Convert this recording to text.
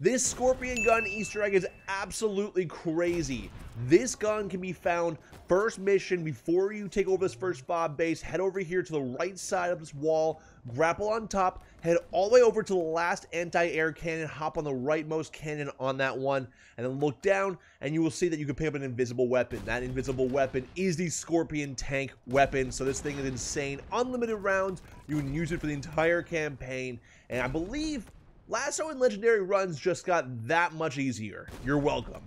This Scorpion gun Easter egg is absolutely crazy. This gun can be found first mission before you take over this first fob base. Head over here to the right side of this wall, grapple on top, head all the way over to the last anti-air cannon, hop on the rightmost cannon on that one, and then look down, and you will see that you can pick up an invisible weapon. That invisible weapon is the Scorpion tank weapon, so this thing is insane. Unlimited rounds, you can use it for the entire campaign, and I believe LASO and Legendary runs just got that much easier. You're welcome.